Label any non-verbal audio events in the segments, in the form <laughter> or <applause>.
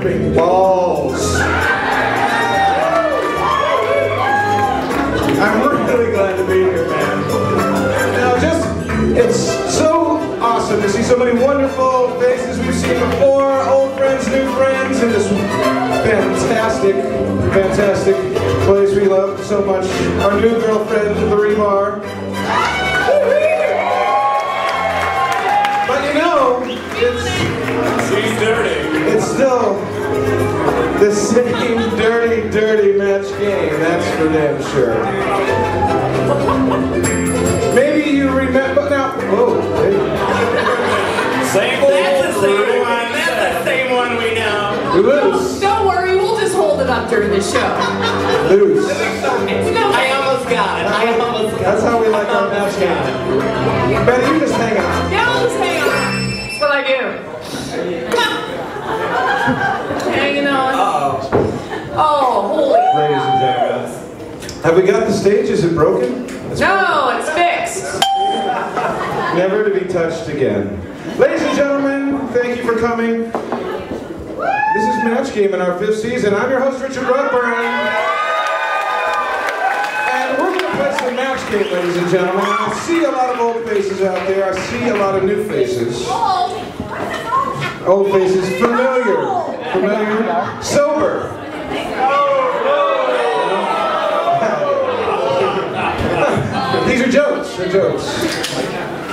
tripping balls. I'm really glad to be here, man. Now, just, it's so awesome to see so many wonderful faces we've seen before, old friends, new friends, in this fantastic, fantastic place we love so much. Our new girlfriend, the Rebar. But you know, it's... She's dirty. It's still the same dirty, dirty match game, that's for damn sure. Maybe you remember now. Oh, hey. Same That's the same one. That's the same one we know. Loose. Don't worry, we'll just hold it up during the show. Loose. I almost got it. I almost got it. That's how we like our match game. Betty, you just hang on. Yeah, I'll just hang on. That's what I do. Hanging on. Uh-oh. Oh, holy Ladies and gentlemen. Have we got the stage? Is it broken? It's No, it's fixed. Never to be touched again. Ladies and gentlemen, thank you for coming. This is Match Game in our fifth season. I'm your host, Richard Rugburn. And we're going to play some Match Game, ladies and gentlemen. I see a lot of old faces out there. I see a lot of new faces. Oh. Old faces, familiar. Familiar. Sober. <laughs> These are jokes. They're jokes.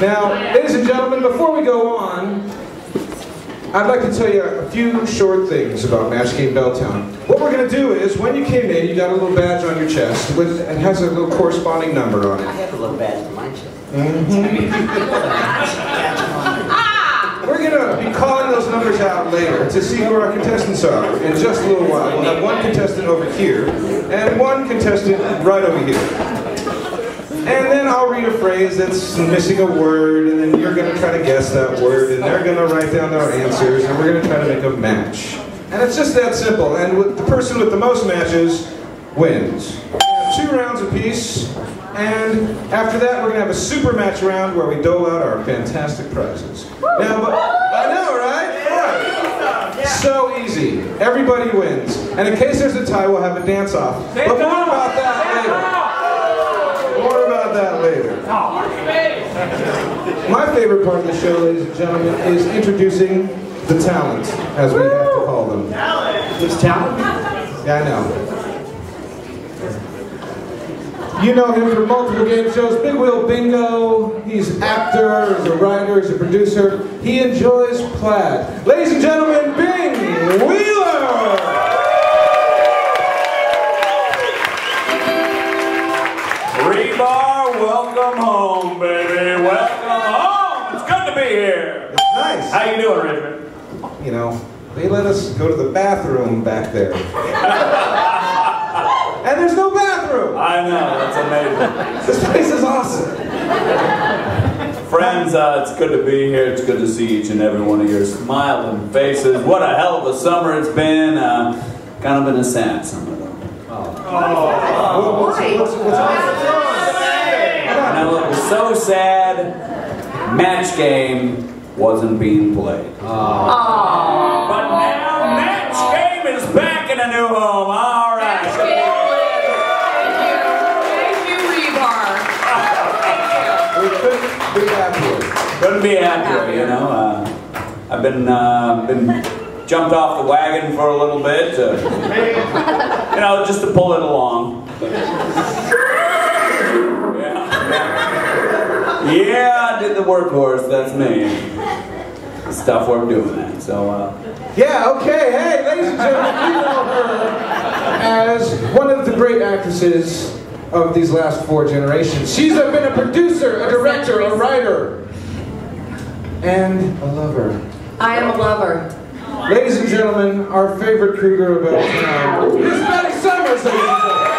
Now, ladies and gentlemen, before we go on, I'd like to tell you a few short things about Match Game Belltown. What we're going to do is, when you came in, you got a little badge on your chest. With, it has a little corresponding number on it. I have a little badge on my chest. Mm-hmm. <laughs> We're going to be calling those numbers out later to see who our contestants are in just a little while. We'll have one contestant over here and one contestant right over here. And then I'll read a phrase that's missing a word, and then you're going to try to guess that word, and they're going to write down their answers, and we're going to try to make a match. And it's just that simple. And the person with the most matches wins. Two rounds apiece, and after that, we're going to have a super match round where we dole out our fantastic prizes. Now, but, I know, right? Right. So easy. Everybody wins. And in case there's a tie, we'll have a dance off. But more about that later. More about that later. My favorite part of the show, ladies and gentlemen, is introducing the talent, as we have to call them. Who's talent? Yeah, I know. You know him from multiple game shows, Big Wheel Bingo. He's actor, he's a writer, he's a producer. He enjoys plaid. Ladies and gentlemen, Bing Wheeler! Rebar, welcome home, baby. Welcome home. It's good to be here. It's Nice. How you doing, Richard? You know, they let us go to the bathroom back there. <laughs> and there's no bathroom! I know, that's amazing. <laughs> This place is awesome. Friends, uh, it's good to be here. It's good to see each and every one of your smiling faces. What a hell of a summer it's been. Uh, kind of been a sad summer, though. What's, what's, what's, what's No, know, it was so sad. Match game wasn't being played. Aww. But now match game is back in a new home. Be happier, you know. Uh, I've been uh, been jumped off the wagon for a little bit, uh, you know, just to pull it along. Yeah, yeah, yeah, I did the workhorse. That's me. Stuff we're doing that. So. Uh, Yeah, okay, hey, ladies and gentlemen, we know her as one of the great actresses of these last four generations. She's been a producer, a director, a writer, and a lover. I am a lover. Ladies and gentlemen, our favorite Kruger about town, Miss Betty Sommers, ladies and gentlemen.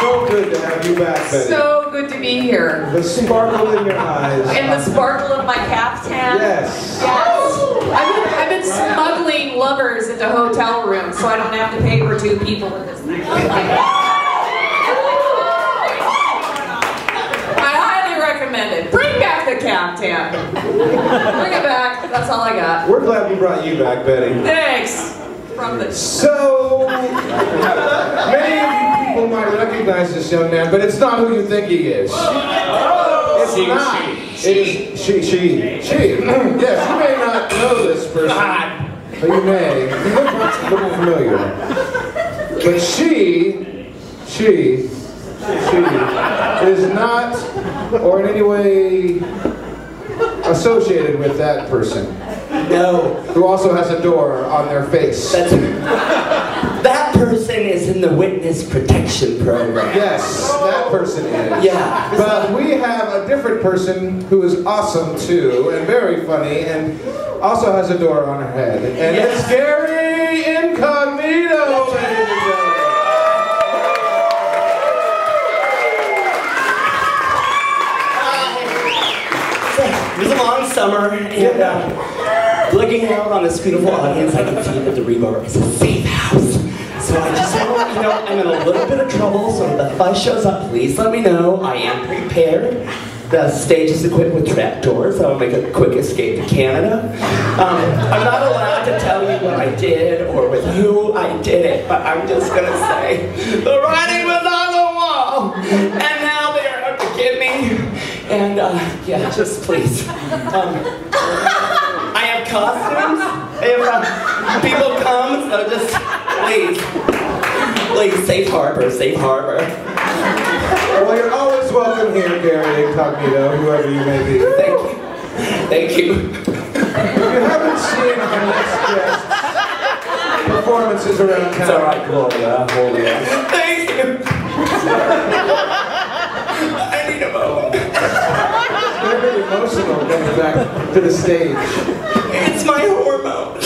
So good to have you back, Betty. So good to be here. the sparkle in your eyes. And the sparkle of my caftan. Yes. Yes. I've been, I've been smuggling lovers into hotel rooms so I don't have to pay for two people in this thing. I highly recommend it. Bring back the caftan. Bring it back. That's all I got. We're glad we brought you back, Betty. Thanks. From the So, many of you people might recognize this young man, but it's not who you think he is. Oh. It's She, not. she, It is she, she, she. <clears throat> yes, you may not know this person, but you may. <laughs> He looks a little familiar. But she, she, she is not, or in any way associated with that person, No, who also has a door on their face. that's that person is in the witness protection program. Yes, that person is. Yeah. But we have a different person who is awesome too, and very funny, and also has a door on her head. And Yes. it's Gary Incognito, It was a long summer, and uh, looking out on this beautiful audience, I can see that the Rebar is a safe house. So I just want to, let you know, I'm in a little bit of trouble, so if the fuss shows up, please let me know. I am prepared. The stage is equipped with trapdoors, so I'll make a quick escape to Canada. Um, I'm not allowed to tell you what I did or with who I did it, but I'm just gonna say the writing was on the wall, and now they're out to get me. And uh, yeah, just please. Um, I have costumes. If uh, people come, so just please, please, safe harbor, safe harbor. Well, you're always welcome here, Gary Incognito, whoever you may be. Thank you, thank you. If you haven't seen guest performances around town, it's all right, Gloria. Hold it. Thank you. Very emotional coming back to the stage. It's my hormone.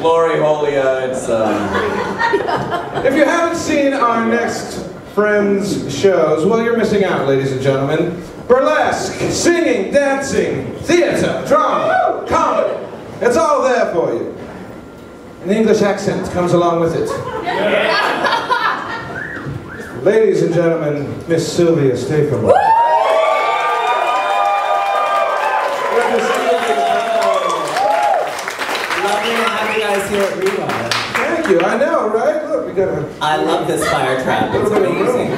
Glory Holia, it's uh, If you haven't seen our next Friends shows, well, you're missing out, ladies and gentlemen. Burlesque, singing, dancing, theater, drama, comedy. It's all there for you. An English accent comes along with it. Ladies and gentlemen, Miss Sylvia Statham. Lovely to have you guys here at Rewind. Thank you. I know, right? Look, we got a I love this fire trap. It's little bit of room. amazing.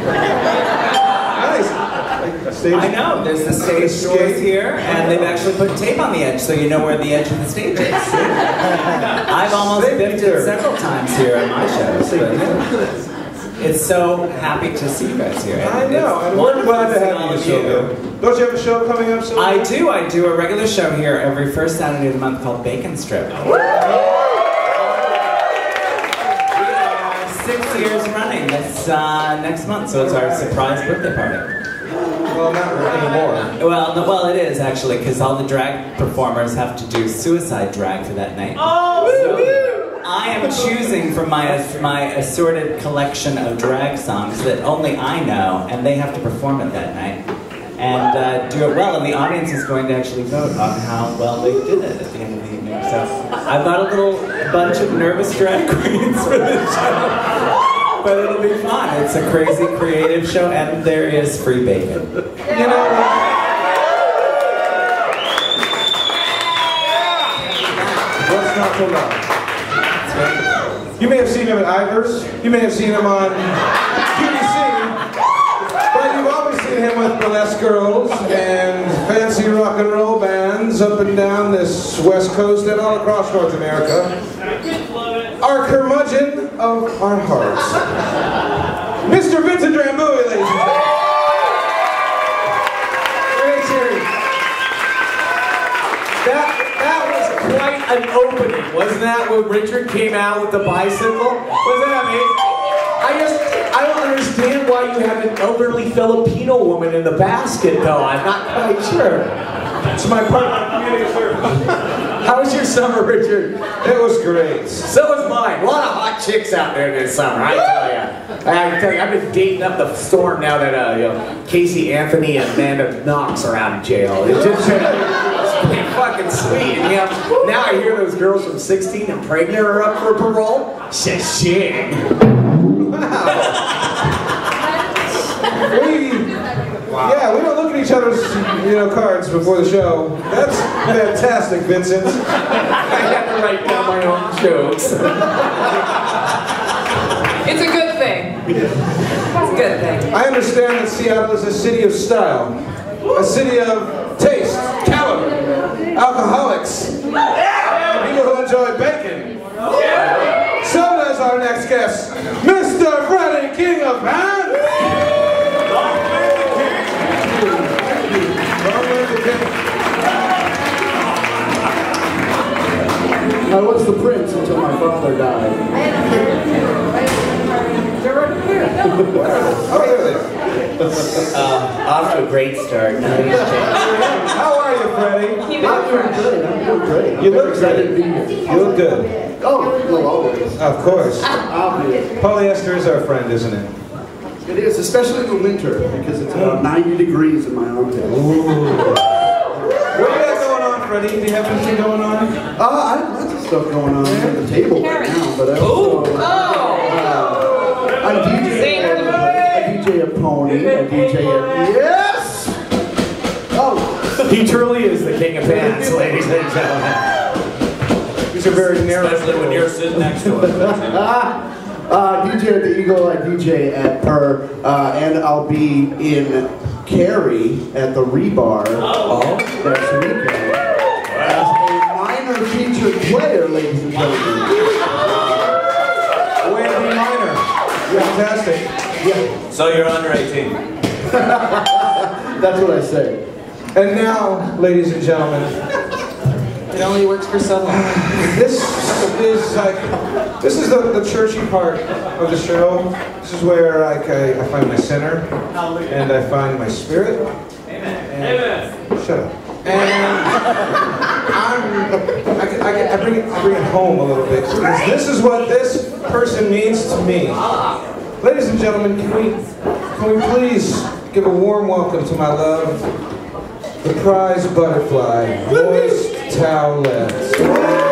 Nice. Stage. I know. There's the stage Escape. doors here, and they've actually put tape on the edge so you know where the edge of the stage is. <laughs> I've almost Safety biffed there. it several times here at my shows. It's so happy to see you guys here. I know, and we're glad to have you, Sylvia. Don't you have a show coming up, soon? I do. I do a regular show here every first Saturday of the month called Bacon Strip. We are six years running this uh, next month, so it's our surprise birthday party. Well, not anymore. Well, no, well, it is actually because all the drag performers have to do suicide drag for that night. So I am choosing from my my assorted collection of drag songs that only I know, and they have to perform it that night. and uh, do it well. And the audience is going to actually vote on how well they did it at the end of the evening. So I've got a little bunch of nervous drag <laughs> queens for this show. But it'll be fun. It's a crazy creative show, and there is free bacon. You know, what's not to love? You may have seen him at Ivers. You may have seen him on QVC. But you've always seen him with burlesque girls and fancy rock and roll bands up and down this West Coast and all across North America. Our curmudgeon of our hearts. Mr. Vincent Drambuie, ladies and gentlemen. Great series. That, that was quite an opening, wasn't that? When Richard came out with the bicycle? Wasn't that amazing? I just, I don't understand why you have an elderly Filipino woman in the basket, though. I'm not quite sure. It's my part of community service. <laughs> How was your summer, Richard? It was great. So was mine. A lot of hot chicks out there this summer, I tell you. I tell you, I've been dating up the storm now that uh, you know, Casey Anthony and Amanda Knox are out of jail. Just fucking sweet. And, you know, now I hear those girls from 16 and pregnant are up for parole. Shashing. We, yeah, we don't look at each other's, you know, cards before the show. That's fantastic, Vincent. <laughs> I have to write down my own jokes. It's a good thing. It's a good thing. I understand that Seattle is a city of style, a city of taste, caliber, alcoholics, people who enjoy bacon. So does our next guest, Mr. Freddie King of Pan. Long live the king. I was the prince until my father died. Oh, there they are. Off to a great start. How are you, Freddie? Keep it I'm doing good. I'm doing great. You look excited great. You look good. Oh, well, always. Of course. Obvious. Polyester is our friend, isn't it? It is, especially in the winter, because it's about 90 degrees in my armpit. What do you got going on, Freddie? Do you have anything going on? Uh, I have lots of stuff going on at the table right now, but I also, Oh! I DJ, Sing at, the I DJ at Pony, I DJ at, yes! Oh, He truly is the king of pants, <laughs> ladies and gentlemen. These are very narrow. Especially when you're sitting next to him. <laughs> uh, DJ at the Eagle, I DJ at Per, uh, and I'll be in Cary at the Rebar oh. next weekend as a minor featured player, ladies and gentlemen. Way to be Minor. Fantastic. Yeah, So you're under 18. <laughs> that's what I say. And now, ladies and gentlemen, It only works for so long. this is like, this is the, the churchy part of the show. This is where like, I, I find my center, and I find my spirit. Amen. Amen. Shut up. And I'm, I, I, I bring it, I bring it home a little bit because this is what this person means to me. Ladies and gentlemen, can we, can we please give a warm welcome to my love, the prize butterfly, moist towelette.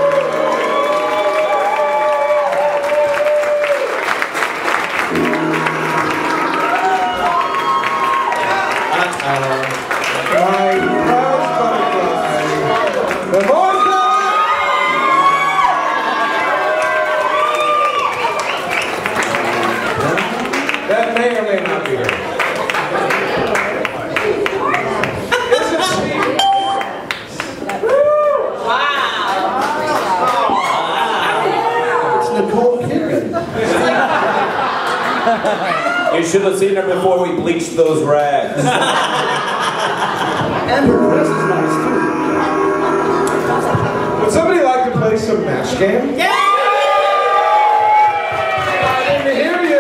Those rags. <laughs> And her dress is nice too. Would somebody like to play some match game? Yeah! I didn't hear you.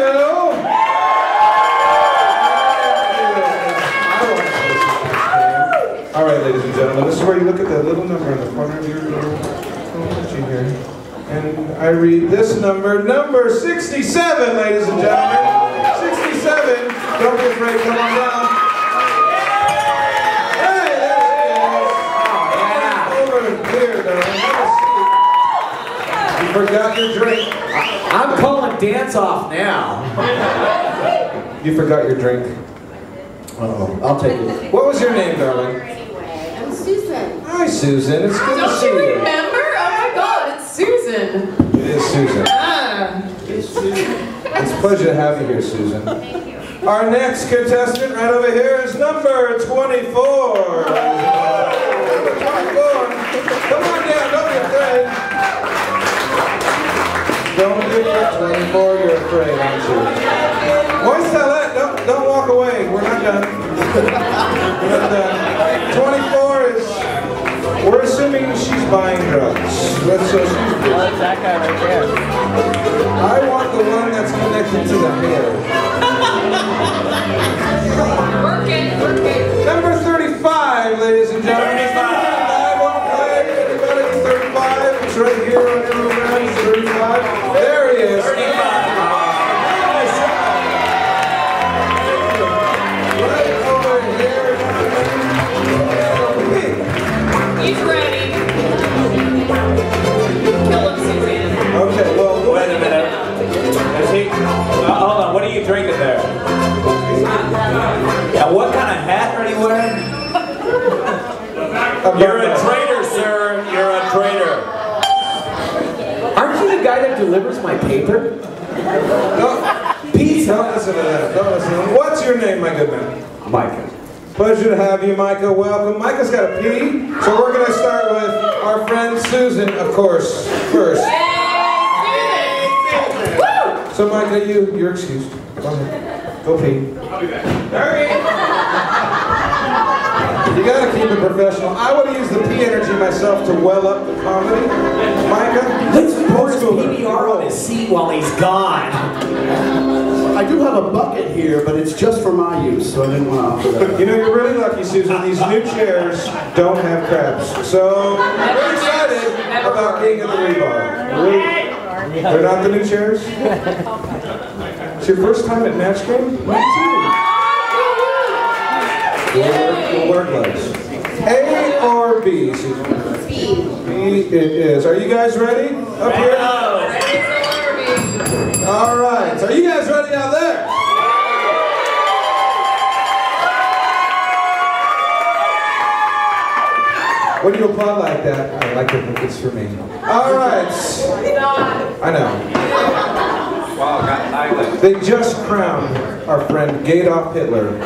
I want to play some match game. All right, ladies and gentlemen, this is where you look at the little number in the corner of your little little here. And I read this number, number 67, ladies and gentlemen everybody come on down. Hey, there it is. Oh, yeah. Clear, though. You forgot your drink. I'm calling dance off now. you forgot your drink. Uh oh, I'll take it. What was your name, darling? Anyway, I'm Susan. Hi, Susan. It's good Don't to see you. Don't you remember? Oh my God, it's Susan. It is Susan. Ah. It's Susan. It's a pleasure to have you here, Susan. Our next contestant right over here is number 24. Number 24. Come on down, don't be afraid. Don't be afraid. 24, you're afraid, aren't you? Moistelet, don't, don't walk away. We're not done. We're not done. 24 is, we're assuming she's buying drugs. Let's so she's that guy right there. I want the one that's connected to the hair. Working, working. Number 35, ladies and gentlemen. 35. won't play. Anybody 35? It's right here on everyone's 35. There he is. 35. Right over here. He's ready. Kill him, Suzanne. Okay, well, Wait a minute. Is he? Uh, hold on. What are you drinking there? Yeah. What kind of hat are you wearing? <laughs> You're a traitor, sir. You're a traitor. Aren't you the guy that delivers my paper? Don't, Pete, don't listen to that. Don't listen. to that. What's your name, my good man? Micah. Pleasure to have you, Micah. Welcome. Micah's got a pee, so we're going to start with our friend Susan, of course, first. So, Micah, you, you're excused. Go ahead. Go pee. I'll be back. You gotta keep it professional. I would use used the pee energy myself to well up the comedy. Micah, Let's pour his School. PBR on his seat while he's gone. I do have a bucket here, but it's just for my use, so I didn't want to offer that. You know, you're really lucky, Susan. These new chairs don't have crabs. So, we're excited about being at the rebar. They're not the new chairs? <laughs> It's your first time at match game? Me too. We'll wear, we'll wear gloves. A or B? B. B it is. Are you guys ready? Up here? All right. Are you guys ready out there? When you applaud like that, I like to think it's for me. All right. I know. They just crowned our friend Adolf Hitler,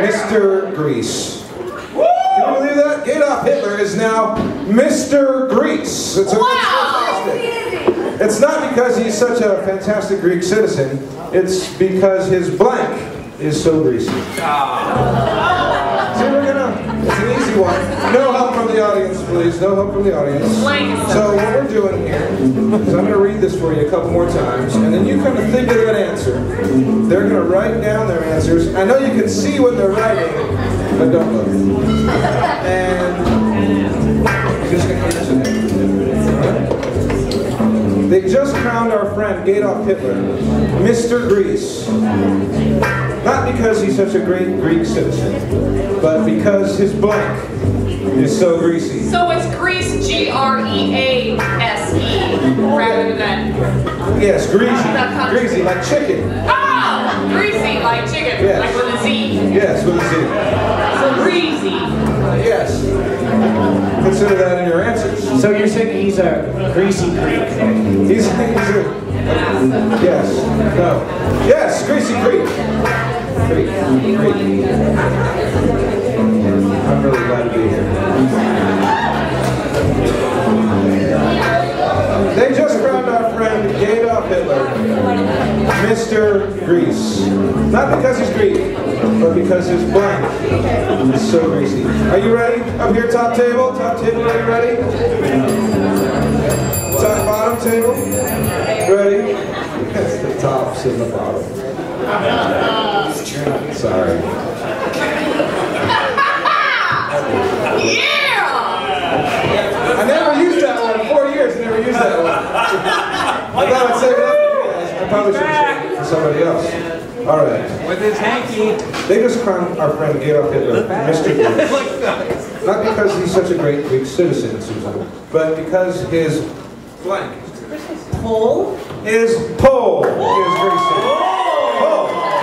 Mr. Greece. Can you believe that? Adolf Hitler is now Mr. Greece. It's, a, it's fantastic. It's not because he's such a fantastic Greek citizen. It's because his blank is so greasy. See, we're gonna. An. No help from the audience, please. No help from the audience. So So what we're doing here is I'm going to read this for you a couple more times, and then you kind of think of an answer. They're going to write down their answers. I know you can see what they're writing, but don't look. And you're just going to answer them. They just crowned our friend Adolf Hitler Mr. Greece. Not because he's such a great Greek citizen, but because his blank is so greasy. So it's Greece, G R E A S E, rather than Yes, greasy. That. Greasy, like chicken. ah, greasy like chicken, Yes. like with a Z. Yes, with a Z. So greasy. Yes. Consider that in your answers. So you're saying he's a greasy Greek? He's, he's a, yes, no. Yes, Greasy They just crowned our friend Adolf Hitler Mr. Greece. Not because he's Greek, but because his blank is so greasy. Are you ready? Up here, top table. Top table, are you ready? Top bottom table. Ready? <laughs> That's the tops and the bottom. Sorry. Yeah! I never used that one. In Four years, I never used that one. I thought I'd save it up for you guys. I probably should have saved it for somebody else. All right. With his hanky. They just crowned our friend Adolf Hitler Mr. Greece. <laughs> Not because he's such a great Greek citizen, Susan, but because his blank Pole. is pole. Is Greasy. Pole.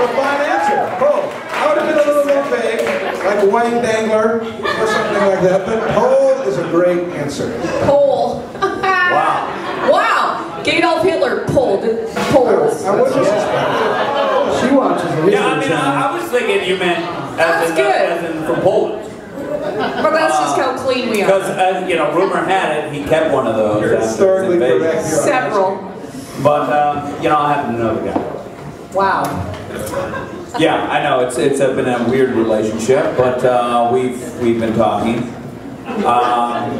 It's a fine answer. Pole. I would have been a little more vague, like Wayne Dangler or something like that, but pole is a great answer. Pole. <laughs> wow. Wow. Adolf Hitler pulled poles. I wasn't suspecting. She watches the Yeah, I mean, I, I was thinking you meant That's as in, good. as in from Poland. But that's just how clean we Because, are. uh, you know, rumor had it, he kept one of those. You're historically correct. Several. But, uh, you know, I happen to know the guy. Wow. Yeah, I know, it's, it's been a weird relationship, but uh, we've, we've been talking. Um,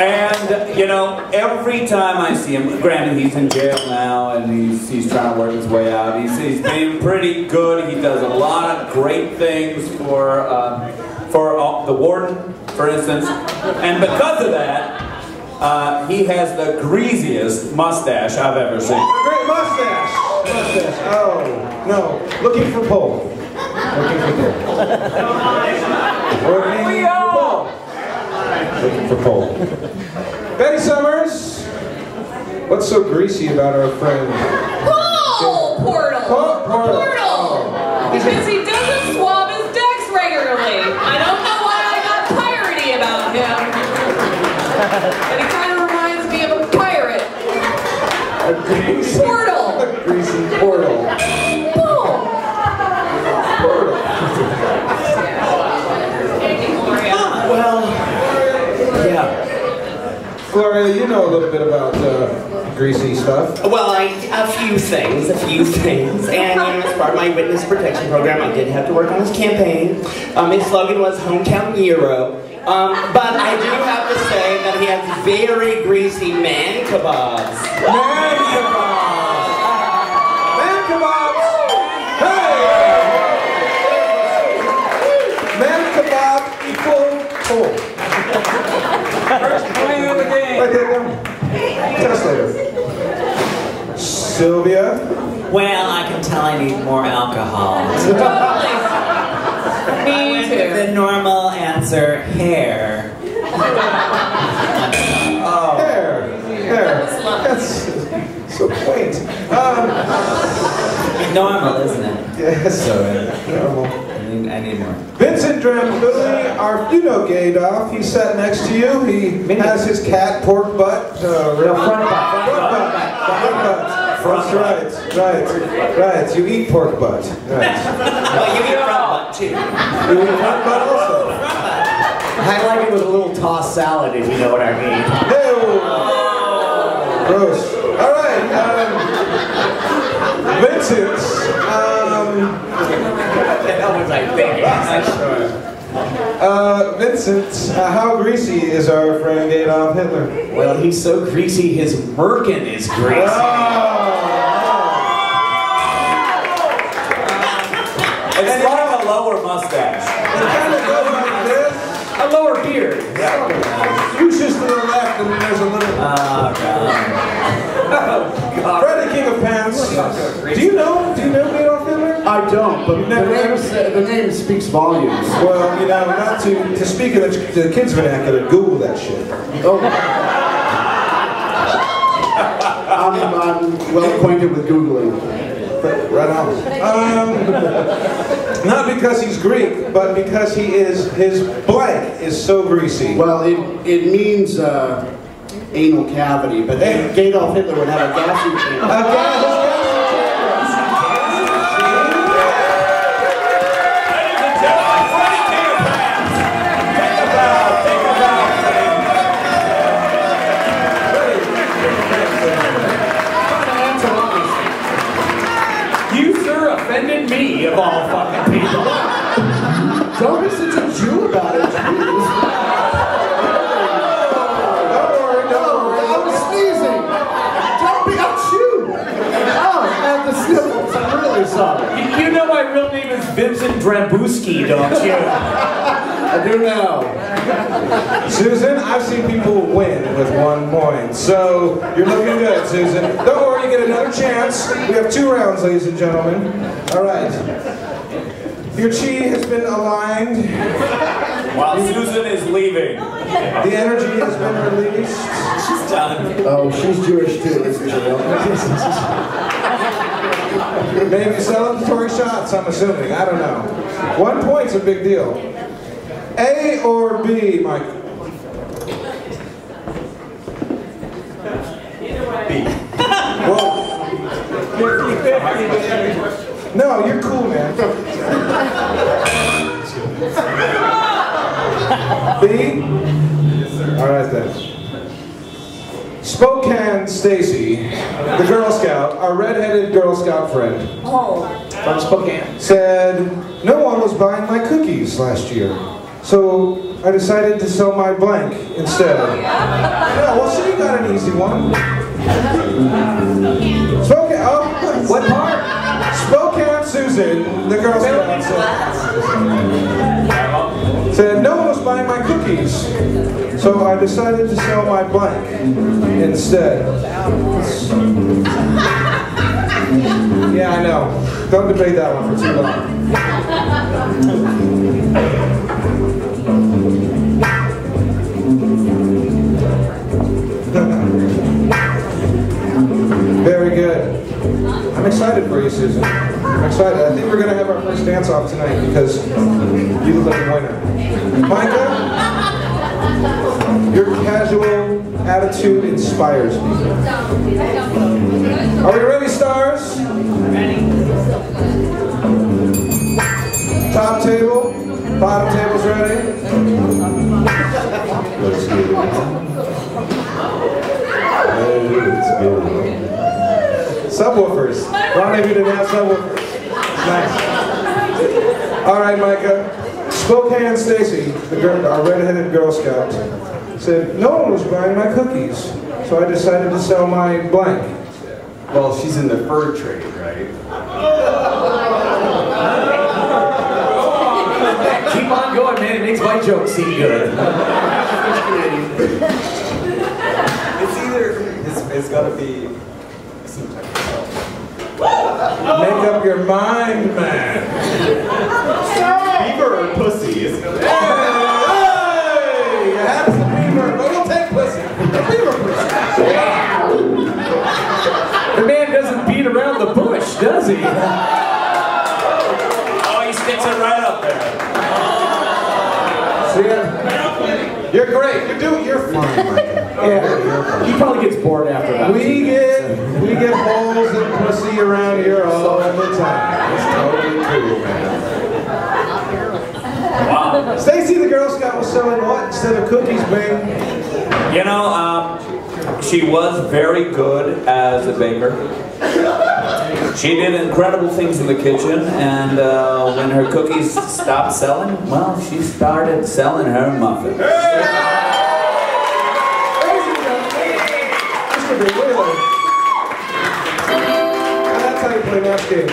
and, you know, every time I see him, granted he's in jail now and he's, he's trying to work his way out. He's, he's been pretty good. He does a lot of great things for, uh, for uh, the warden, for instance. And because of that, uh, he has the greasiest mustache I've ever seen. Great mustache. Mustache. Oh, no. Looking for pole. Looking for pole. Looking for pole. Looking for pole. Betty Sommers. What's so greasy about our friend? Pole portal. Pole portal. Portal. Because he doesn't But he kind of reminds me of a pirate. A greasy, Portal. a greasy portal. Pole. Well, yeah. Gloria, you know a little bit about uh, greasy stuff. Well, I, a few things, a few things. And, you know, as part of my witness protection program, I did have to work on his campaign. Um, his slogan was Hometown Hero. Um, but I do have to say that he has very greasy man kebabs. Man kebabs! Man kebabs! Hey! Man kebab equal pole. First point of the game. Right there, there. Test later. Sylvia. Well, I can tell I need more alcohol. <laughs> Totally. Me The too. normal answer, hair. Hair. Hair. That's so quaint. Um, Normal, isn't it? yes. So, Normal. I need, I need more. Vincent Drambuie, our, you know Gadoff. He sat next to you. He has his cat pork butt. Uh, No, front butt, front butt. butt. Pork butt. That's right. Right. Right. You eat pork butt. Right. Well, you eat front butt too. You eat pork butt also. I like it with a little tossed salad, if you know what I mean. Hey. Gross. All right. Um, Vincent. Um, What the hell was I thinking? uh, Vincent, uh, how greasy is our friend Adolf Hitler? Well, he's so greasy, his merkin is greasy. It's Do you know? Do you know Adolf Hitler? I don't, but the name, the name speaks volumes. Well, you know, not to to speak in the, the kids' vernacular, Google that shit. Oh. I'm, I'm well acquainted with Googling. Right on. Um, not because he's Greek, but because he is his blank is so greasy. Well, it, it means uh, anal cavity, but <laughs> Adolf Hitler would have a gassy chamber. Vincent Drambuski, don't you? I do now. Susan, I've seen people win with one point, so you're looking good, Susan. Don't worry, you get another chance. We have two rounds, ladies and gentlemen. All right. Your chi has been aligned. While Susan is leaving. The energy has been released. She's done. Oh, she's Jewish too, isn't she? <laughs> Maybe celebratory shots, I'm assuming. I don't know. One point's a big deal. A or B, Mike? B. Whoa. No, you're cool, man. B? Alright then. Spokane Stacy, the Girl Scout, our redheaded Girl Scout friend, oh. From Spokane. said no one was buying my cookies last year. So I decided to sell my blank instead. Oh, yeah, well, so you got an easy one. Spokane, oh, What part? Spokane Susan, the Girl Scout, said, said no one was buying my cookies. So I decided to sell my blank instead. Yeah, I know. Don't debate that one for too long. I'm excited for you, Susan. I'm excited. I think we're going to have our first dance off tonight because you look like a winner. Micah, your casual attitude inspires me. Are we ready, stars? Top table, bottom table's ready. Let's. Let's. Subwoofers. Ronnie, you didn't have subwoofers. Nice. All right, Micah. Spokane Stacy, the girl, our redheaded Girl Scout, said no one was buying my cookies, so I decided to sell my blank. Well, she's in the fur trade, right? Keep on going, man. It makes my jokes seem good. <laughs> It's either, it's, it's gotta be some type of Make up your mind, man. beaver or pussy. It's gonna Hey! You had some beaver, but we'll take pussy. Beaver pussy. The man doesn't beat around the bush, does he? Oh, he sticks it right up there. See ya? You're great. You're doing. You're fine, Micah. Yeah. He probably gets bored after that. We get we get holes and pussy around here all the time. It's totally cool, man. Wow. Stacy, the Girl Scout, was selling what instead of cookies, babe? You know, um, she was very good as a baker. She did incredible things in the kitchen, and uh, when her cookies stopped selling, well, she started selling her muffins. Mr. Bing Wheeler. That's how you play match game.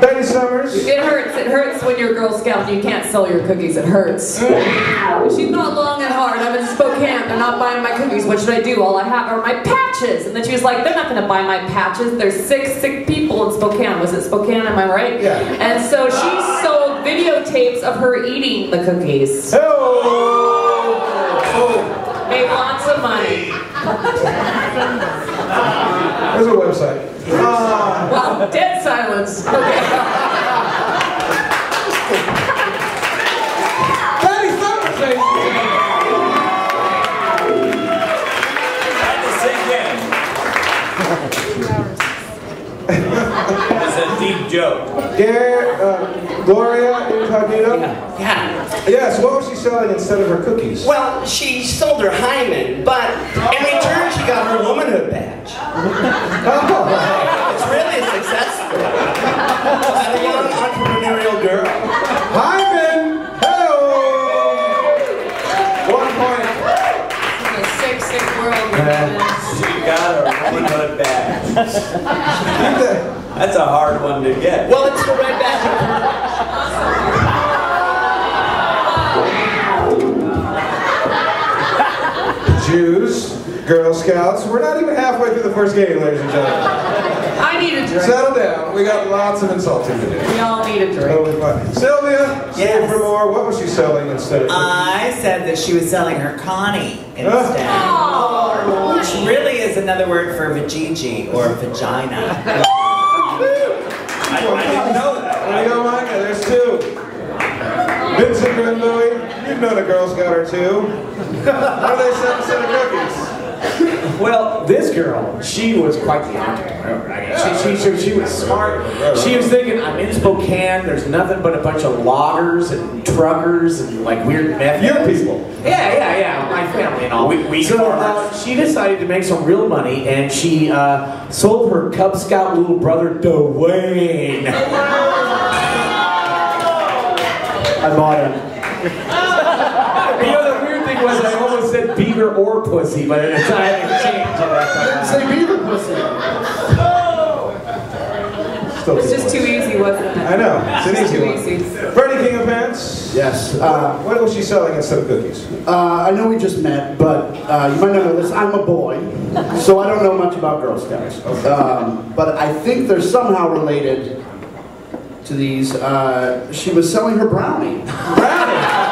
Betty Sommers. It hurts. It hurts when you're a Girl Scout and you can't sell your cookies. It hurts. She's not long and hard. I'm in Spokane. They're not buying my cookies. What should I do? All I have are my patches. And then she was like, they're not going to buy my patches. There's six sick people in Spokane. Was it Spokane? Am I right? Yeah. And so she sold videotapes of her eating the cookies. Oh! Made lots of money. There's a website. Ah, Well, dead silence. Okay. Betty Sommers, ladies and Had to sink in. <laughs> It's a joke. gentlemen. Uh, Gloria Incognito. Yeah. Yes, what was she selling instead of her cookies? Well, she sold her hymen, but in return she got her womanhood badge. <laughs> Oh, It's really a success story. A young entrepreneurial girl. Hyman! Hello! One point. A sick, sick world. Got her <laughs> womanhood back. That's a hard one to get. Well, it's the red badge. Jews, Girl Scouts. We're not even halfway through the first game, ladies and gentlemen. I need a drink. Settle down. We got lots of insulting to do. We all need a drink. Totally fine. Sylvia, stay Yes. for more. What was she selling instead of cookies? I said that she was selling her Connie ah. instead. Oh, Which really is another word for vajiji or vagina. <laughs> I, I didn't know that. There you go, Micah. There's two. Vincent and Louie, you've known a Girl Scouter too. What are they selling a set of cookies? Well, this girl, she was quite the entrepreneur. I guess. She, she, she, she was smart. She was thinking, I'm in Spokane, there's nothing but a bunch of loggers and truckers and like weird meth. Your people. Yeah, yeah, yeah, my family and all. We- we so uh, she decided to make some real money and she uh, sold her Cub Scout little brother, Dwayne. I bought him. you know, the weird thing was I almost said beaver or pussy, but at the time it changed at that time. Say beaver pussy. Still It's just too easy, wasn't it? I know. It's an easy Too one. easy. Freddie King of Pants. Yes. Uh, What was she selling instead of cookies? uh, I know we just met, but uh, you might not know this. I'm a boy, so I don't know much about Girl Scouts. Um, but I think they're somehow related to these. Uh, she was selling her brownie. Brownie.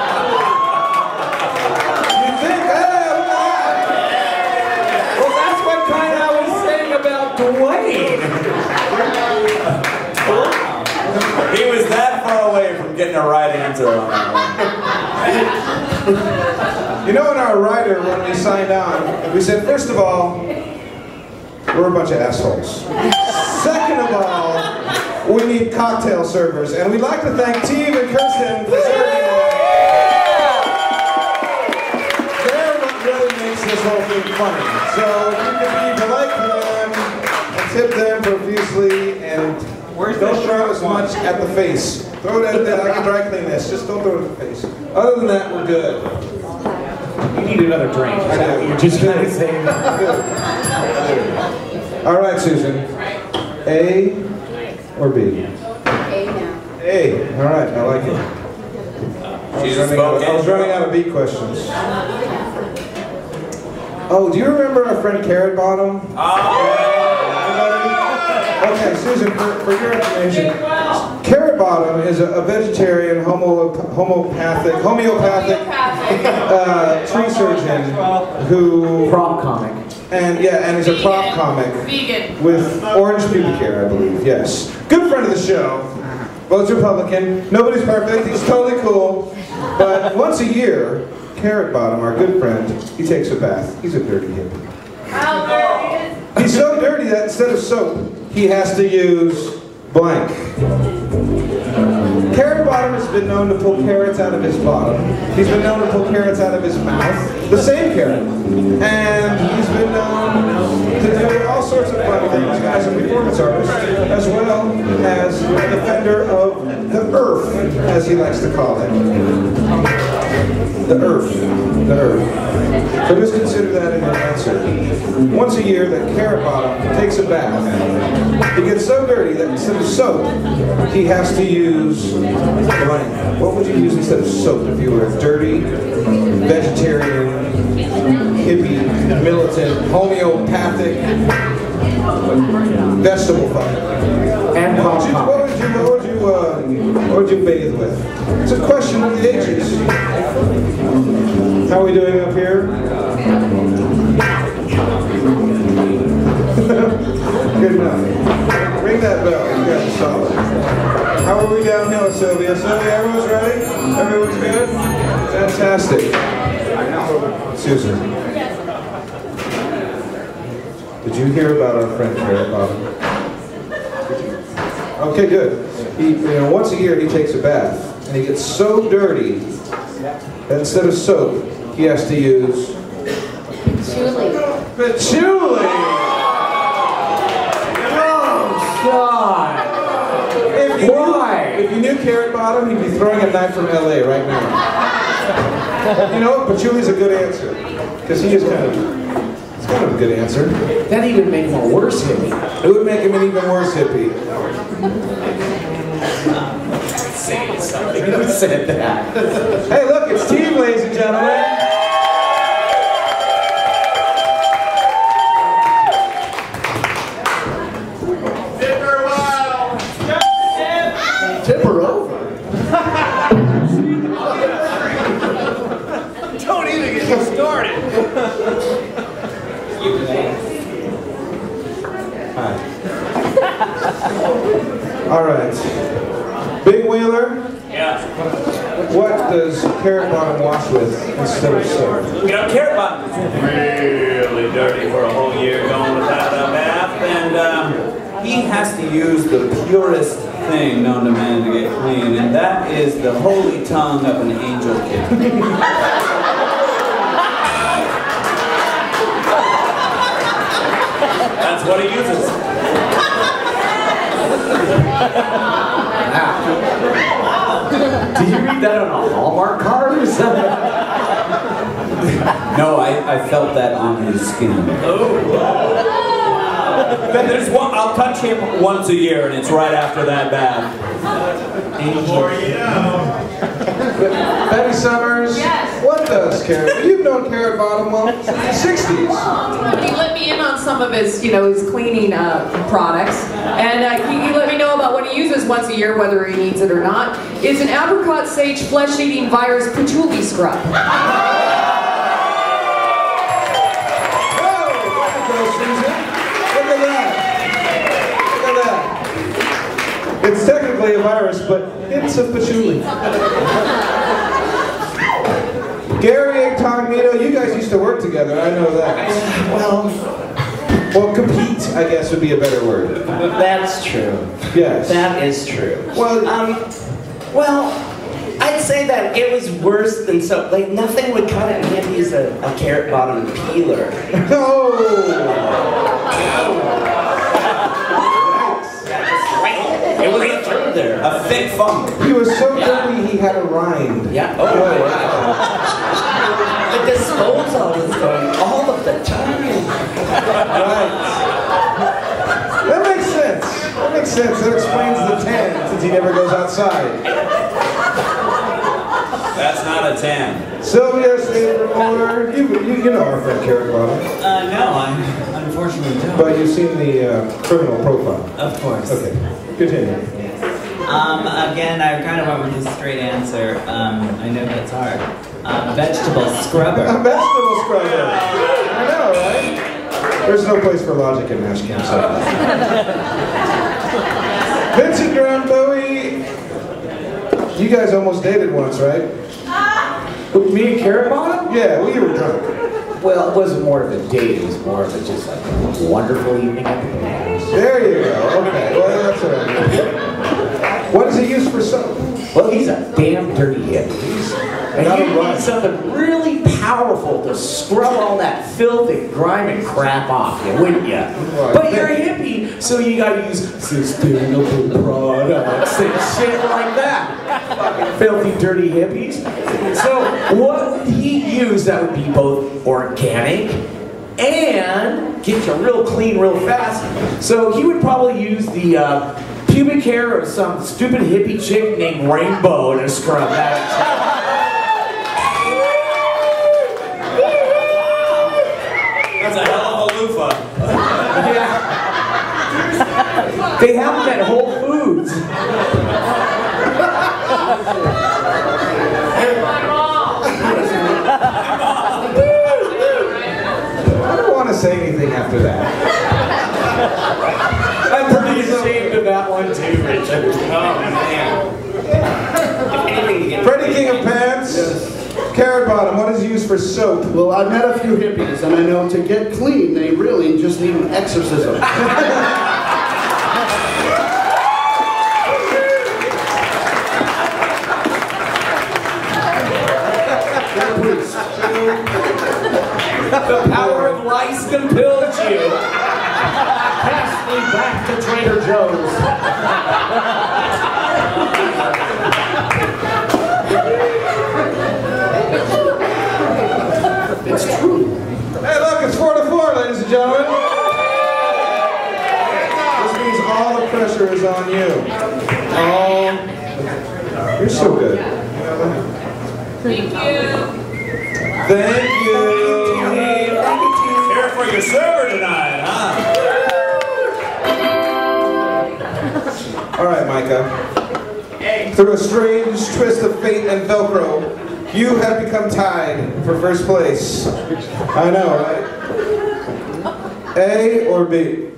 Far away from getting a right answer on that one. You know, in our writer, when we signed on, we said, first of all, we're a bunch of assholes. Second of all, we need cocktail servers, and we'd like to thank Team and Kirsten for serving They're what really makes this whole thing funny. So you can be and don't throw as much at the face. Throw it at the, I can dry clean this, just don't throw it at the face. Other than that, we're good. You need another drink. Is that what you're just kind of saying? All right, Susan. A or B? A now. A. All right, I like it. I was, She's running out, I was running out of B questions. Oh, do you remember our friend Carrot Bottom? Okay, Susan, for, for your information, Carrot Bottom is a, a vegetarian homo, homopathic, homeopathic uh, tree surgeon who, Prop comic. and yeah, and he's a prop comic. Vegan. with orange pubic hair, I believe. Yes. Good friend of the show. Votes Republican. Nobody's perfect. He's totally cool. But once a year, Carrot Bottom, our good friend, he takes a bath. He's a dirty hippie. How dirty is? He's so dirty that instead of soap, he has to use blank. Carrot Bottom has been known to pull carrots out of his bottom. He's been known to pull carrots out of his mouth. The same carrot. And he's been known to do sorts of fun things as a performance artist, as well as a defender of the earth, as he likes to call it. The earth. The earth. So just consider that in your answer. Once a year, that Carrot Bottom takes a bath. He gets so dirty that instead of soap, he has to use blank. What would you use instead of soap if you were a dirty, vegetarian, hippie, militant, homeopathic vegetable fucker? And What would you, what would you, what would you, uh, what would you bathe with? It's a question of the ages. How are we doing up here? <laughs> Good enough. Ring that bell. You guys are solid. How are we down downhill, Sylvia? Sylvia, everyone's ready? Everyone's good? Fantastic. Susan. Did you hear about our friend Carrot Bottom? Okay, good. He, you know, once a year he takes a bath, and he gets so dirty that instead of soap, he has to use patchouli. patchouli. God. If you Why? Knew, if you knew Carrot Bottom, he'd be throwing a knife from LA right now. you know? Patchouli's a good answer because he is kind of, it's kind of a good answer. That even made him a worse hippie. It would make him an even worse hippie. <laughs> Who said that? Hey, look, it's Team, ladies and gentlemen. All right. Bing Wheeler, Yeah. what does Carrot Bottom wash with instead of soap? You know, Carrot Bottom is really dirty for a whole year going without a bath, and um, he has to use the purest thing known to man to get clean, and that is the holy tongue of an angel kid. <laughs> That's what he uses. Did you read that on a Hallmark card or something? No, I, I felt that on his skin. Oh. Then there's one, I'll touch him once a year, and it's right after that bath. Betty Sommers, Yes. Does Carrot? You've known Carrot Bottom well since the 60s. He let me in on some of his, you know, his cleaning uh, products, and uh, he, he let me know about what he uses once a year, whether he needs it or not. It's an apricot sage flesh-eating virus patchouli scrub. Whoa, way to go, Susan. Look at that. Look at that. It's technically a virus, but it's a patchouli. <laughs> Gary Incognito, you guys used to work together, I know that. Well, Well, compete, I guess, would be a better word. that's true. Yes. That is true. Well- um, well, I'd say that it was worse than so. Like nothing would cut it. We had to use a, a carrot bottom peeler. No! <laughs> It was right through there. A thick funk. He was so dirty he had a rind. Yeah. Oh my God. The disposal was going all of the time. Right. That makes sense. That makes sense. That explains the tan, since he never goes outside. That's not a 10. Sylvia, state reporter. You, you, you know our friend Carrot Bottom, Uh, no, I unfortunately don't. but you've seen the uh, criminal profile. Of course. Okay, continue. Um, again, I kind of went with a straight answer. Um, I know that's hard. Um, vegetable scrubber. A scrubber. vegetable scrubber. I know, right? There's no place for logic in Match Game Vincent Drambuie. You guys almost dated once, right? With me and Carrot Bottom? Yeah, we were drunk. Well, it wasn't more of a date, it was more of a just like a wonderful evening at the bars. There you go. Okay, well, that's what I mean. What does he use for soap? Well, he's a damn dirty hippie. And you need something really powerful to scrub all that filth and grime and crap off you, wouldn't you? But you're a hippie, so you gotta use sustainable products and shit like that. Fucking filthy, dirty hippies. So what would he use that would be both organic and get you real clean real fast? So he would probably use the uh, pubic hair of some stupid hippie chick named Rainbow to scrub that. That's a hell of a loofah. Yeah. They have them at Whole Foods. I don't want to say anything after that. I'm pretty ashamed of that one too, Richard. Oh, Freddie King of Pants. Carrot Bottom, what is used for soap? Well, I've met a few hippies, and I know to get clean, they really just need an exorcism. <laughs> The power of rice compels you. Pass me back to Trader Joe's. It's true. Hey, look, it's four to four, ladies and gentlemen. This means all the pressure is on you. All. You're so good. Thank you. Thank you. Here server tonight, huh? All right, Micah. Through a strange twist of fate and Velcro, you have become tied for first place. I know, right? A or B?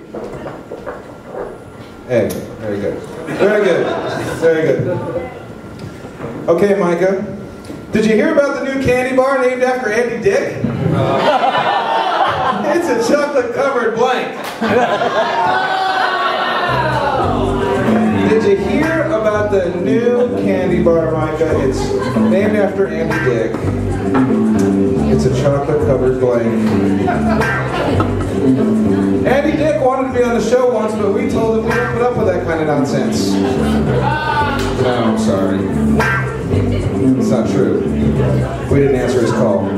A. Very good. Very good. Very good. Okay, Micah. Did you hear about the new candy bar named after Andy Dick? <laughs> it's a chocolate covered blank. Did you hear about the new candy bar, Micah? It's named after Andy Dick. It's a chocolate covered blank. Andy Dick wanted to be on the show once, but we told him we don't put up with that kind of nonsense. No, I'm sorry. It's not true. We didn't answer his call.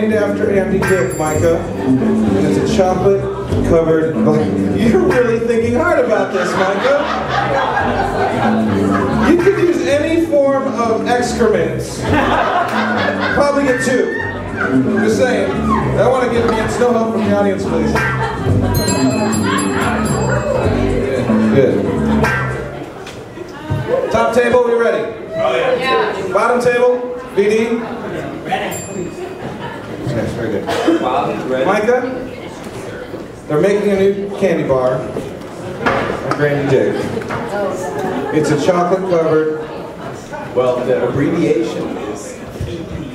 Named after Andy Dick, Micah. And it's a chocolate covered. <laughs> You're really thinking hard about this, Micah. You could use any form of excrement. Probably get two. Just saying. I want to give me no help from the audience, please. Good. Top table, we ready? Oh Yeah. Bottom table, BD? Very good. Micah, they're making a new candy bar at Granny Dick. It's a chocolate covered. Well, the abbreviation is PP.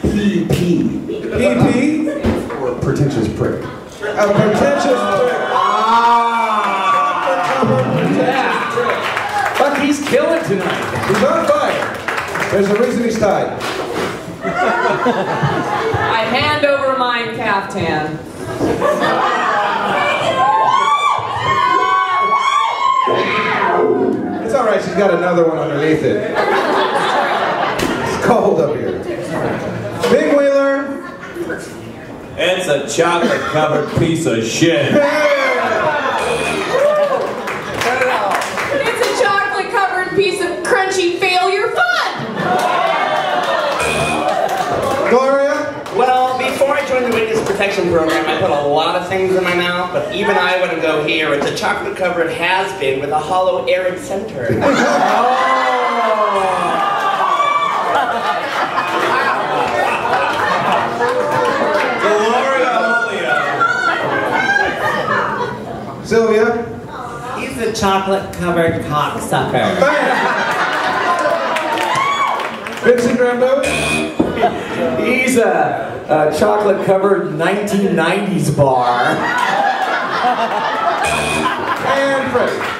PP, PP? Or pretentious prick. a pretentious prick. Ah! Chocolate covered pretentious prick. Fuck, he's killing tonight. He's on fire. There's a reason he's tied. I hand over mine caftan. It's all right, she's got another one underneath it. It's cold up here. Bing Wheeler. It's a chocolate covered piece of shit. It's a chocolate covered piece of crunchy failure fun. Gloria. Well, before I joined the witness protection program, I put a lot of things in my mouth, but even I wouldn't go here. It's a chocolate covered has been with a hollow arid center. <laughs> Gloria Holia. Sylvia. He's a chocolate covered cocksucker. Vincent Drambuie. <laughs> He's a, a chocolate covered 1990s bar. And.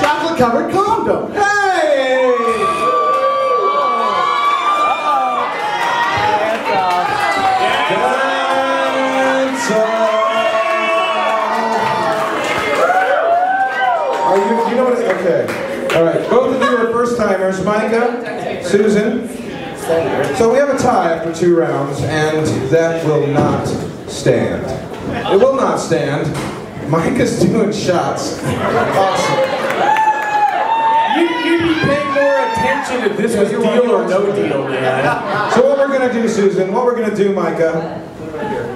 Chocolate covered condom. Hey! Are you, you know what, okay. All right, both of you are first timers. Micah, Susan. So we have a tie after two rounds, and that will not stand. It will not stand. Micah's doing shots. Awesome. You, you'd be paying more attention if this was deal or no deal, man. So what we're gonna do, Susan, what we're gonna do, Micah,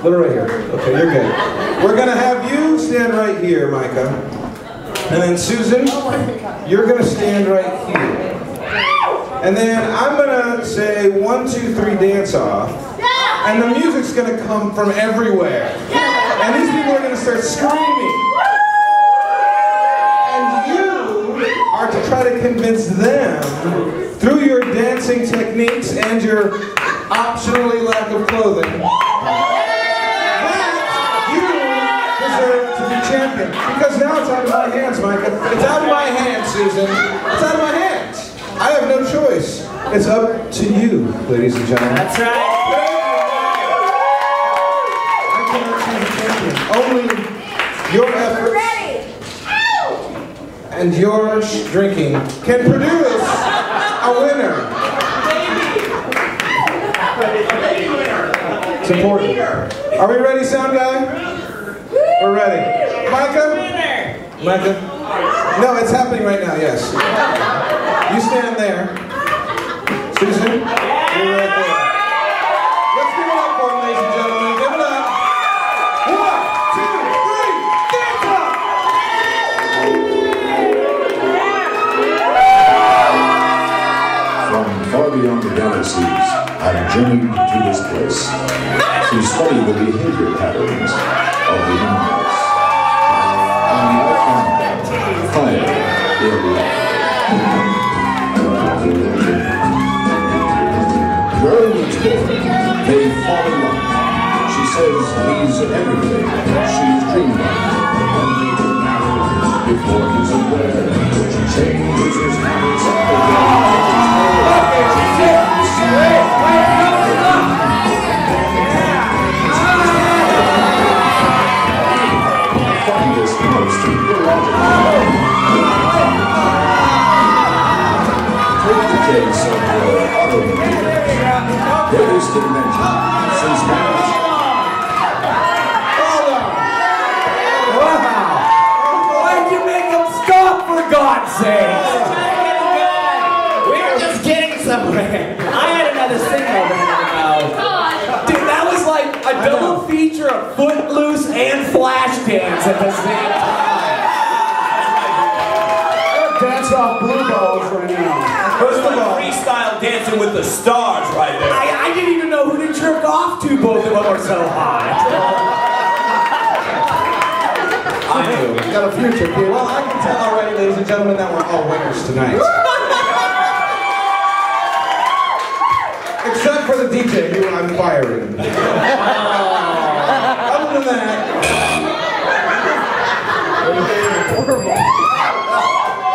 little right here. Okay, you're good. We're gonna have you stand right here, Micah. And then Susan, you're gonna stand right here. And then I'm gonna say one, two, three, dance off. And the music's gonna come from everywhere. And these people are gonna start screaming. And you are to try to convince them through your dancing techniques and your optionally lack of clothing that you deserve to be champion. Because now it's out of my hands, Micah. It's out of my hands, Susan. It's out of my hands. I have no choice. It's up to you, ladies and gentlemen. That's right. I cannot choose a champion. Only your efforts and your drinking can produce a winner. It's important. Are we ready, sound guy? We're ready. Micah? Micah? No, it's happening right now, yes. You stand there. Susan, you're right there. Let's give it up for him, ladies and gentlemen. Give it up. One, two, three, dance up! From far beyond the galaxies I've journeyed to this place to study the behavior patterns of the universe. And I found fire in life. They fall in love. She says he's everything she's dreamed of. They before he's aware. She changes his habits. Take the case of your automobiles. Various dimensions since marriage. Make them stop, for God's sake? We were just getting somewhere. I had another signal to about. Dude, that was like a double feature of Footloose and Flashdance at the same time. Dance off blue balls right now. First of all, freestyle dancing with the stars right there. I, didn't even know who to jerk off to. Both of them are so hot. I knew. Got a future, kid. Well, I can tell already, ladies and gentlemen, that we're all winners tonight. Except for the DJ, who I'm firing. Other than that.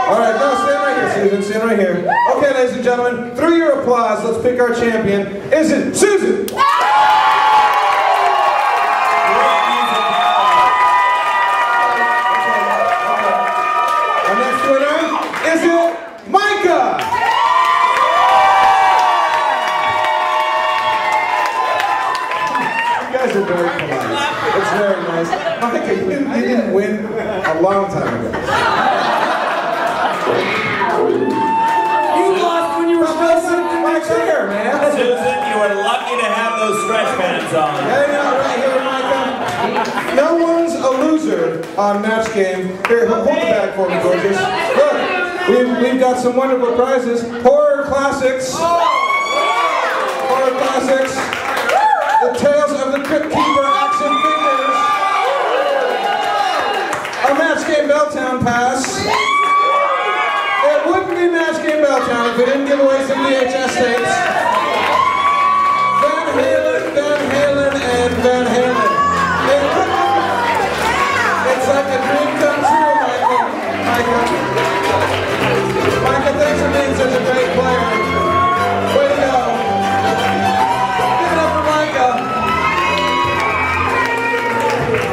All right, no, stand right here, Susan. Stand right here. Okay, ladies and gentlemen, through your applause, let's pick our champion. Is it Susan? Stretch pants on. Hang on right here, Micah. No one's a loser on match game. Here, hold the bag for me, gorgeous. Look, we've, we've got some wonderful prizes. Horror classics. Horror classics. The Tales of the Crypt Keeper action figures. A match game Belltown pass. It wouldn't be match game Belltown if we didn't give away some VHS tapes. Van Halen. It- it's like a dream come true, Michael. Michael. Michael, thanks for being such a great player. Way to go. Give it up for Micah.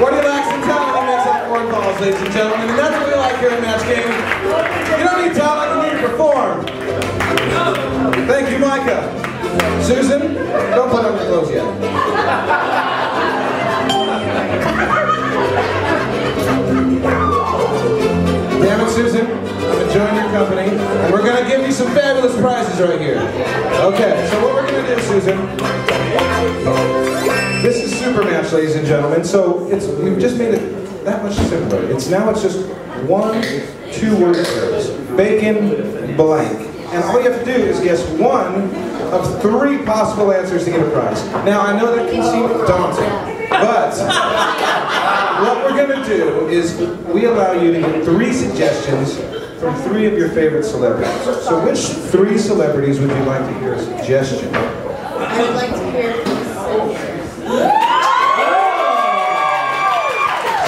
What he lacks in talent, he makes up for in balls, ladies and gentlemen. And that's what we like here in Match Game. You don't need talent, you need to perform. Thank you, Micah. Susan, don't put on your clothes yet. Company. And we're going to give you some fabulous prizes right here. Okay, so what we're going to do, Susan, this is super match, ladies and gentlemen. So it's we've just made it that much simpler. It's now it's just one, two word phrase. Bacon blank. And all you have to do is guess one of three possible answers to get a prize. Now I know that can seem daunting, but what we're going to do is we allow you to get three suggestions from three of your favorite celebrities. So which three celebrities would you like to hear a suggestion? I would like to hear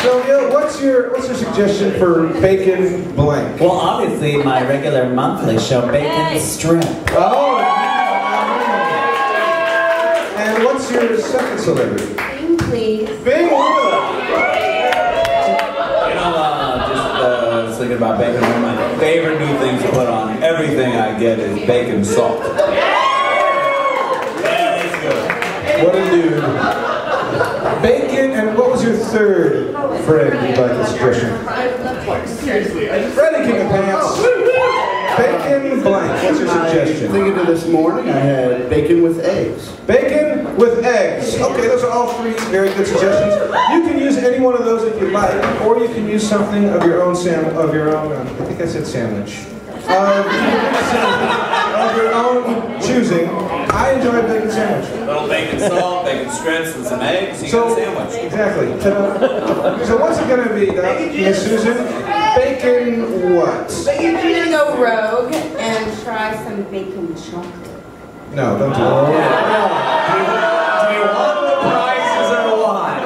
So Neil, what's your what's your suggestion for bacon blank? Well, obviously, my regular monthly show, Bacon Strip. Oh. And what's your second celebrity? Bing, please. Bing Wheeler. You know, uh, just uh, thinking about bacon. One of my favorite new things to put on everything I get is bacon salt. Yeah, it's good. What a dude. Bacon, and what was your third friend you'd like a suggestion? Freddie King of Pants. Bacon blank. What's your I suggestion? thinking of this morning, I had bacon with eggs. Bacon with eggs. Okay, those are all three very good suggestions. You can use any one of those if you like, or you can use something of your own sam of your own. Uh, I think I said sandwich. Of, of your own choosing. I enjoy a bacon sandwich. Little bacon salt, bacon strips, and some eggs. You So- got a sandwich. Exactly. So what's it gonna be, uh, Doc? Miss Susan? Bacon what? I'm gonna go rogue and try some bacon chocolate. No, don't do Oh. that. Do you want the prizes or what?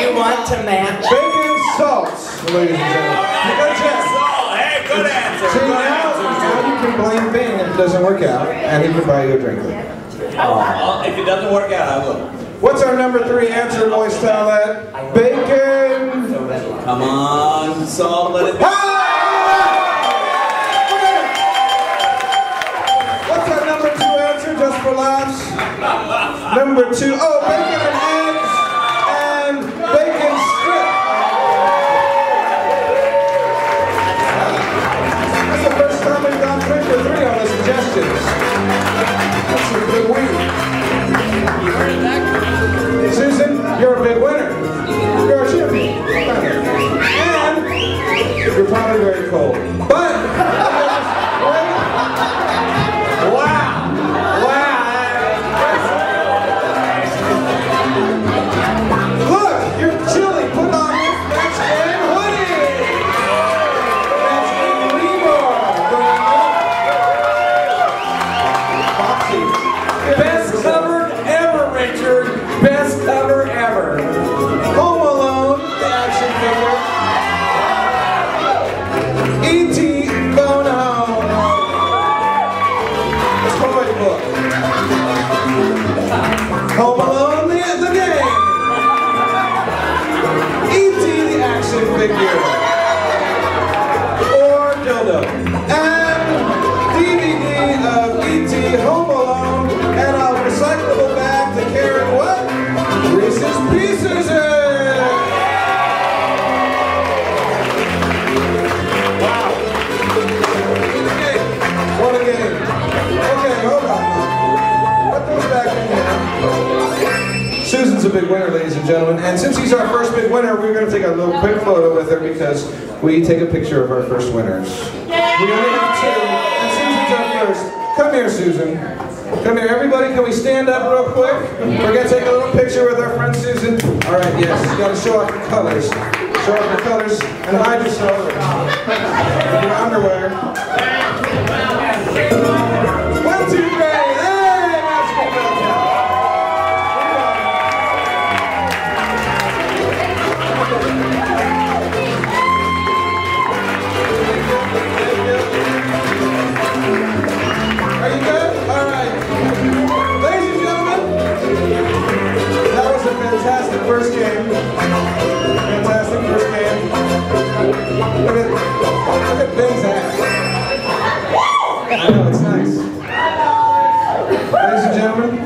You want to match? Bacon salt, ladies and gentlemen. Good check. Oh, hey, good answer. See, now, now you can blame Bing if it doesn't work out, and he can buy you a drink later. Oh, well, if it doesn't work out, I will. What's our number three answer, Moist Towelette? Bacon. Come on, salt, let it be. What's our number two answer, just for laughs? Number two, oh, bacon and eggs suggestions. That's a week. Susan, you're a big winner. You're a champion. And you're probably very cold. Quick photo with her because we take a picture of our first winners. We only have two, and Susan's our first. Come here, Susan. Come here, everybody. Can we stand up real quick? We're to take a little picture with our friend Susan. All right, yes. You got to show off your colors. Show off your colors and hide yourself in your underwear. First game. Fantastic first game. Look at, look at Ben's ass. I know, it's nice. Ladies and gentlemen,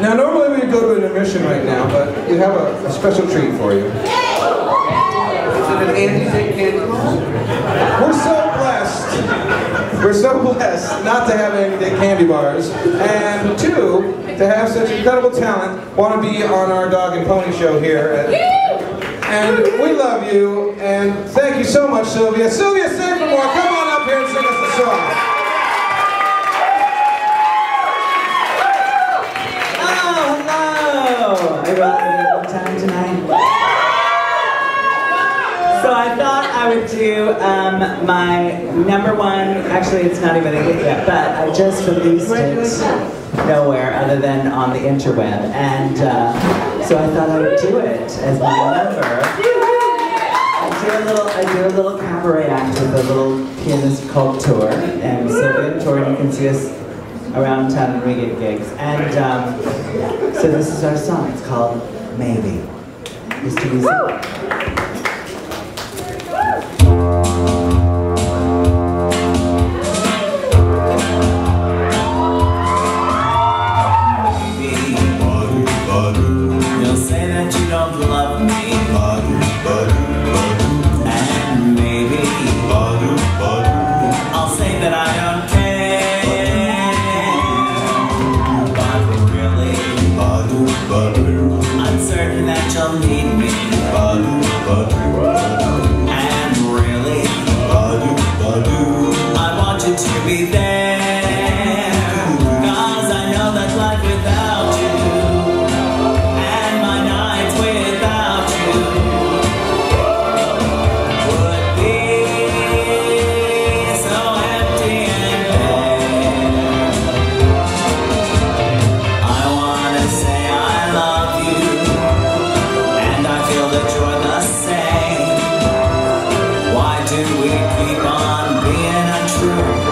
now normally we go to an intermission right now, but we have a, a special treat for you. Is it an Dick candy? We're so blessed. We're so blessed not to have Dick candy bars, and two, to have such incredible talent want to be on our dog and pony show here. At, and we love you, and thank you so much, Sylvia. Sylvia Sanford, come on up here and sing us the song. Oh, hello! I brought it one time tonight. So I thought I would do um, my number one, actually it's not even a hit yet, but I just released it nowhere other than on the interweb. And uh, so I thought I would do it as my number. I do a little, I do a little cabaret act with a little pianist called Tour, and Sylvia Tour, and you can see us around town and we get gigs. And um, so this is our song. It's called Maybe. Mr. Music. true.